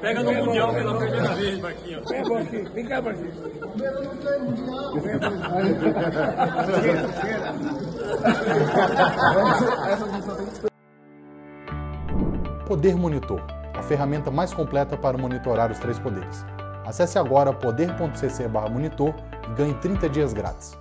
Pega no Mundial pela primeira vez, Marquinhos. Vem, Marquinhos. Vem cá, Marquinhos. Poder Monitor, a ferramenta mais completa para monitorar os três poderes. Acesse agora poder.cc/monitor e ganhe 30 dias grátis.